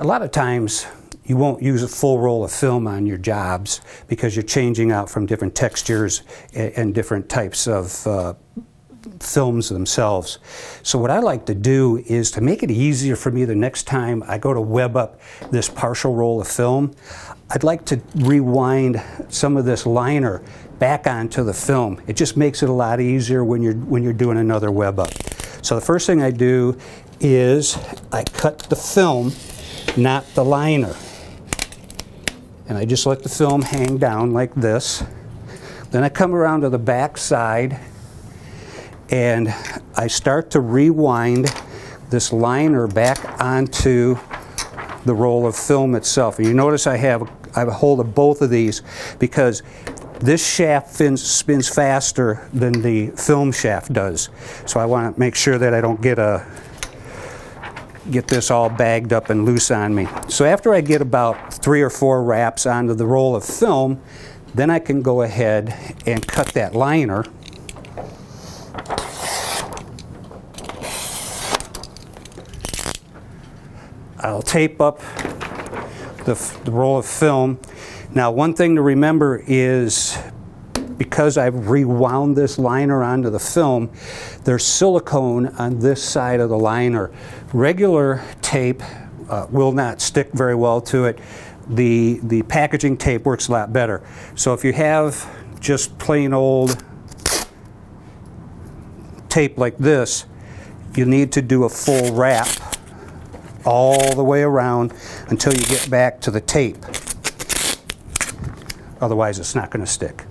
A lot of times you won't use a full roll of film on your jobs because you're changing out from different textures and, different types of uh, films themselves. So what I like to do is to make it easier for me the next time I go to web up this partial roll of film, I'd like to rewind some of this liner back onto the film. It just makes it a lot easier when you're, when you're doing another web up. So the first thing I do is I cut the film, not the liner. And I just let the film hang down like this. Then I come around to the back side and I start to rewind this liner back onto the roll of film itself. And you notice I have, I have a hold of both of these because this shaft spins, spins faster than the film shaft does. So I want to make sure that I don't get a get this all bagged up and loose on me. So after I get about three or four wraps onto the roll of film, then I can go ahead and cut that liner I'll tape up the, the, roll of film. Now, one thing to remember is because I've rewound this liner onto the film, there's silicone on this side of the liner. Regular tape uh, will not stick very well to it. The, the packaging tape works a lot better. So if you have just plain old tape like this, you need to do a full wrap all the way around until you get back to the tape. Otherwise, it's not going to stick.